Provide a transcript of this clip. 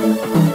Bye.